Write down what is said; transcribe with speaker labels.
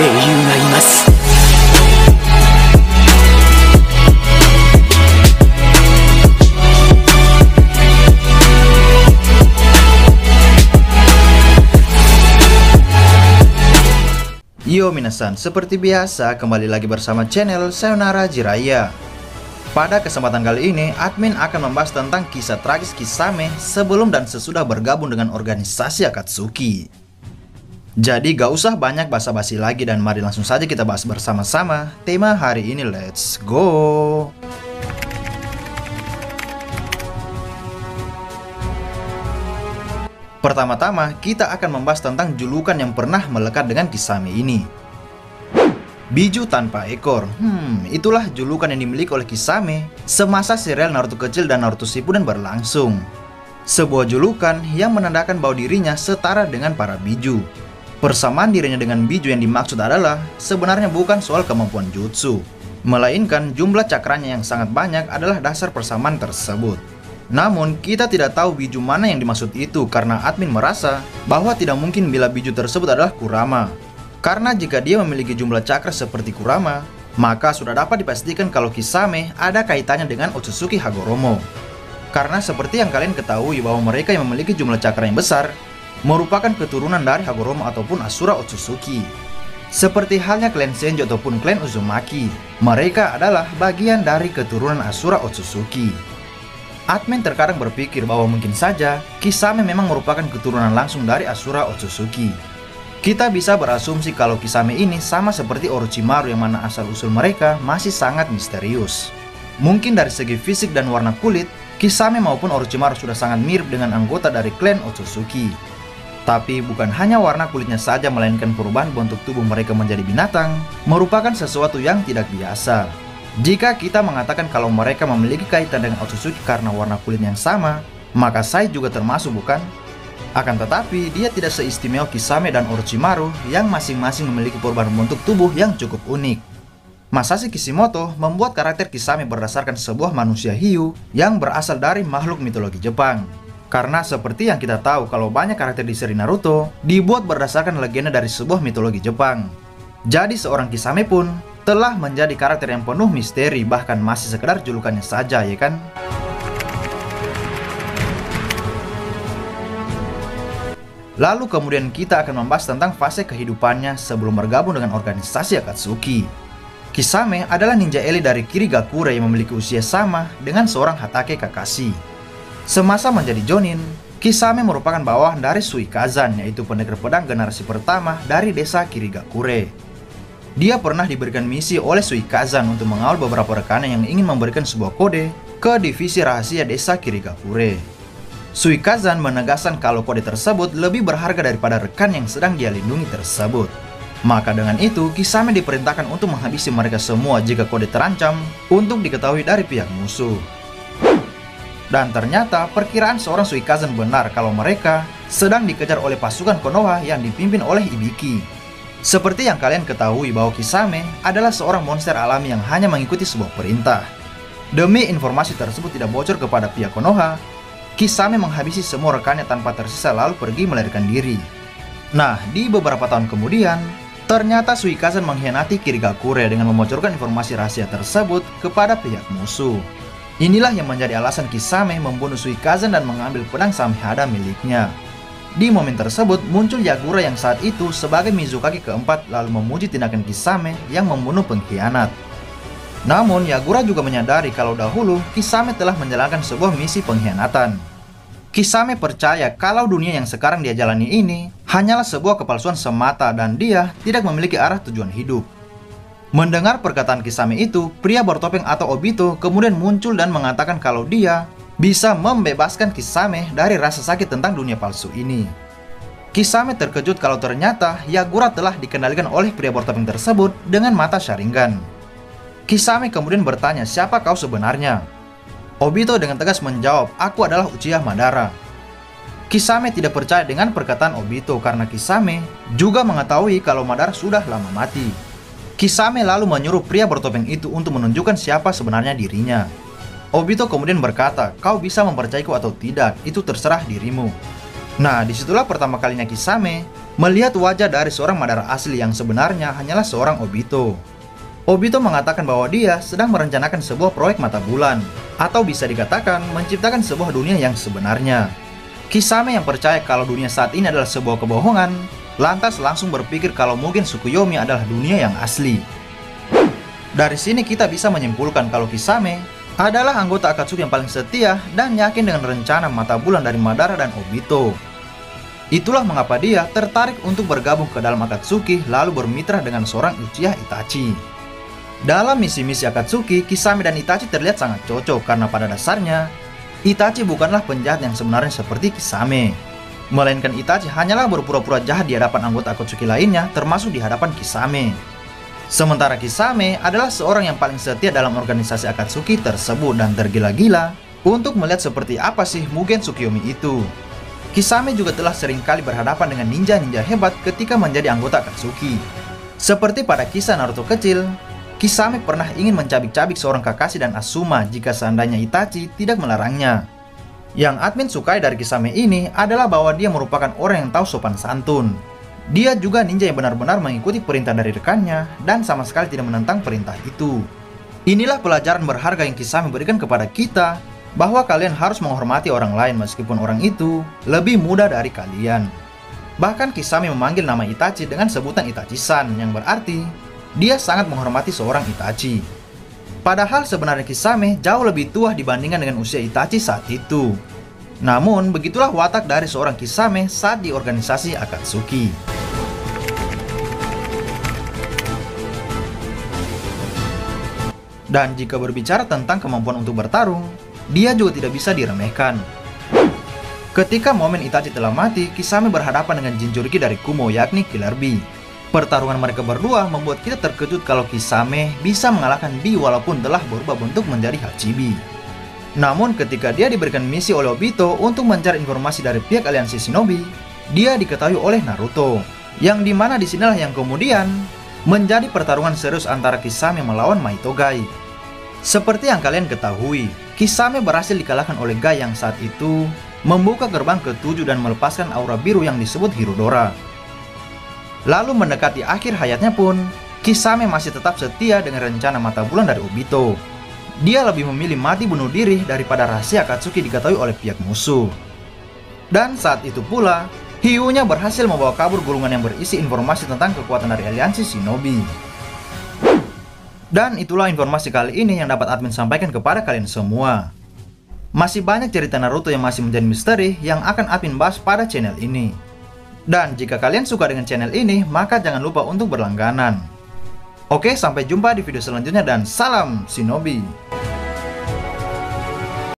Speaker 1: 英雄がいます
Speaker 2: Yo minasan, seperti biasa kembali lagi bersama channel Sayonara Jiraya. Pada kesempatan kali ini, admin akan membahas tentang kisah tragis Kisame sebelum dan sesudah bergabung dengan organisasi Akatsuki. Jadi gak usah banyak basa-basi lagi dan mari langsung saja kita bahas bersama-sama tema hari ini let's go. Pertama-tama, kita akan membahas tentang julukan yang pernah melekat dengan Kisame ini. Biju tanpa ekor. Hmm, itulah julukan yang dimiliki oleh Kisame semasa serial Naruto kecil dan Naruto Shippuden berlangsung. Sebuah julukan yang menandakan bahwa dirinya setara dengan para biju. Persamaan dirinya dengan biju yang dimaksud adalah sebenarnya bukan soal kemampuan jutsu, melainkan jumlah cakranya yang sangat banyak adalah dasar persamaan tersebut. Namun, kita tidak tahu biju mana yang dimaksud itu karena admin merasa bahwa tidak mungkin bila biju tersebut adalah Kurama. Karena jika dia memiliki jumlah cakra seperti Kurama, maka sudah dapat dipastikan kalau Kisame ada kaitannya dengan Otsutsuki Hagoromo. Karena seperti yang kalian ketahui bahwa mereka yang memiliki jumlah cakra yang besar merupakan keturunan dari Hagoromo ataupun Asura Otsutsuki. Seperti halnya klan Senju ataupun klan Uzumaki, mereka adalah bagian dari keturunan Asura Otsutsuki. Admin terkadang berpikir bahwa mungkin saja Kisame memang merupakan keturunan langsung dari Asura Otsutsuki. Kita bisa berasumsi kalau Kisame ini sama seperti Orochimaru yang mana asal-usul mereka masih sangat misterius. Mungkin dari segi fisik dan warna kulit, Kisame maupun Orochimaru sudah sangat mirip dengan anggota dari klan Otsutsuki. Tapi bukan hanya warna kulitnya saja melainkan perubahan bentuk tubuh mereka menjadi binatang merupakan sesuatu yang tidak biasa. Jika kita mengatakan kalau mereka memiliki kaitan dengan Otsutsuki karena warna kulit yang sama, maka Sai juga termasuk bukan? Akan tetapi, dia tidak seistimewa Kisame dan Orochimaru yang masing-masing memiliki perubahan bentuk tubuh yang cukup unik. Masashi Kishimoto membuat karakter Kisame berdasarkan sebuah manusia hiu yang berasal dari makhluk mitologi Jepang. Karena seperti yang kita tahu kalau banyak karakter di seri Naruto dibuat berdasarkan legenda dari sebuah mitologi Jepang. Jadi seorang Kisame pun telah menjadi karakter yang penuh misteri bahkan masih sekedar julukannya saja ya kan? Lalu kemudian kita akan membahas tentang fase kehidupannya sebelum bergabung dengan organisasi Akatsuki. Kisame adalah ninja elit dari Kirigakure yang memiliki usia sama dengan seorang Hatake Kakashi. Semasa menjadi Jonin, Kisame merupakan bawahan dari Suikazan yaitu pendekar pedang generasi pertama dari desa Kirigakure. Dia pernah diberikan misi oleh Suikazan untuk mengawal beberapa rekannya yang ingin memberikan sebuah kode ke divisi rahasia desa Kirigakure. Suikazan menegaskan kalau kode tersebut lebih berharga daripada rekan yang sedang dia lindungi tersebut. Maka dengan itu, Kisame diperintahkan untuk menghabisi mereka semua jika kode terancam untuk diketahui dari pihak musuh. Dan ternyata perkiraan seorang Suikazan benar kalau mereka sedang dikejar oleh pasukan Konoha yang dipimpin oleh Ibiki. Seperti yang kalian ketahui bahwa Kisame adalah seorang monster alami yang hanya mengikuti sebuah perintah. Demi informasi tersebut tidak bocor kepada pihak Konoha, Kisame menghabisi semua rekannya tanpa tersisa lalu pergi melarikan diri. Nah, di beberapa tahun kemudian, ternyata Suikazan mengkhianati Kirigakure dengan membocorkan informasi rahasia tersebut kepada pihak musuh. Inilah yang menjadi alasan Kisame membunuh Suikazan dan mengambil pedang Samehada miliknya. Di momen tersebut muncul Yagura yang saat itu sebagai Mizukage keempat lalu memuji tindakan Kisame yang membunuh pengkhianat. Namun Yagura juga menyadari kalau dahulu Kisame telah menjalankan sebuah misi pengkhianatan. Kisame percaya kalau dunia yang sekarang dia jalani ini hanyalah sebuah kepalsuan semata dan dia tidak memiliki arah tujuan hidup. Mendengar perkataan Kisame itu, pria bertopeng atau Obito kemudian muncul dan mengatakan kalau dia bisa membebaskan Kisame dari rasa sakit tentang dunia palsu ini. Kisame terkejut kalau ternyata Yagura telah dikendalikan oleh pria bertopeng tersebut dengan mata Sharingan. Kisame kemudian bertanya siapa kau sebenarnya. Obito dengan tegas menjawab, aku adalah Uchiha Madara. Kisame tidak percaya dengan perkataan Obito karena Kisame juga mengetahui kalau Madara sudah lama mati. Kisame lalu menyuruh pria bertopeng itu untuk menunjukkan siapa sebenarnya dirinya. Obito kemudian berkata, kau bisa mempercayaiku atau tidak, itu terserah dirimu. Nah, di situlah pertama kalinya Kisame melihat wajah dari seorang Madara asli yang sebenarnya hanyalah seorang Obito. Obito mengatakan bahwa dia sedang merencanakan sebuah proyek mata bulan, atau bisa dikatakan menciptakan sebuah dunia yang sebenarnya. Kisame yang percaya kalau dunia saat ini adalah sebuah kebohongan, lantas langsung berpikir kalau mungkin Sukuyomi adalah dunia yang asli. Dari sini kita bisa menyimpulkan kalau Kisame adalah anggota Akatsuki yang paling setia dan yakin dengan rencana mata bulan dari Madara dan Obito. Itulah mengapa dia tertarik untuk bergabung ke dalam Akatsuki lalu bermitra dengan seorang Uchiha Itachi. Dalam misi-misi Akatsuki, Kisame dan Itachi terlihat sangat cocok karena pada dasarnya, Itachi bukanlah penjahat yang sebenarnya seperti Kisame. Melainkan Itachi hanyalah berpura-pura jahat di hadapan anggota Akatsuki lainnya termasuk di hadapan Kisame. Sementara Kisame adalah seorang yang paling setia dalam organisasi Akatsuki tersebut dan tergila-gila untuk melihat seperti apa sih Mugen Tsukiyomi itu. Kisame juga telah sering kali berhadapan dengan ninja-ninja hebat ketika menjadi anggota Akatsuki. Seperti pada kisah Naruto kecil, Kisame pernah ingin mencabik-cabik seorang Kakashi dan Asuma jika seandainya Itachi tidak melarangnya. Yang admin sukai dari Kisame ini adalah bahwa dia merupakan orang yang tahu sopan santun. Dia juga ninja yang benar-benar mengikuti perintah dari rekannya dan sama sekali tidak menentang perintah itu. Inilah pelajaran berharga yang Kisame berikan kepada kita bahwa kalian harus menghormati orang lain meskipun orang itu lebih muda dari kalian. Bahkan Kisame memanggil nama Itachi dengan sebutan Itachi-san yang berarti dia sangat menghormati seorang Itachi. Padahal sebenarnya Kisame jauh lebih tua dibandingkan dengan usia Itachi saat itu. Namun, begitulah watak dari seorang Kisame saat di organisasi Akatsuki. Dan jika berbicara tentang kemampuan untuk bertarung, dia juga tidak bisa diremehkan. Ketika momen Itachi telah mati, Kisame berhadapan dengan Jinchuriki dari Kumo yakni Killer Bee. Pertarungan mereka berdua membuat kita terkejut kalau Kisame bisa mengalahkan Bi walaupun telah berubah bentuk menjadi Hachibi. Namun ketika dia diberikan misi oleh Obito untuk mencari informasi dari pihak aliansi Shinobi, dia diketahui oleh Naruto, yang di mana di sinilah yang kemudian menjadi pertarungan serius antara Kisame melawan Maitogai. Seperti yang kalian ketahui, Kisame berhasil dikalahkan oleh Gai yang saat itu membuka gerbang ketujuh dan melepaskan aura biru yang disebut Hirodora. Lalu mendekati akhir hayatnya pun, Kisame masih tetap setia dengan rencana mata bulan dari Obito. Dia lebih memilih mati bunuh diri daripada rahasia Katsuki diketahui oleh pihak musuh. Dan saat itu pula, Hiunya berhasil membawa kabur gulungan yang berisi informasi tentang kekuatan dari aliansi Shinobi. Dan itulah informasi kali ini yang dapat admin sampaikan kepada kalian semua. Masih banyak cerita Naruto yang masih menjadi misteri yang akan admin bahas pada channel ini. Dan jika kalian suka dengan channel ini, maka jangan lupa untuk berlangganan. Oke, sampai jumpa di video selanjutnya dan salam Shinobi.